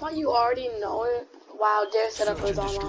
how you already know it? while their setup is online.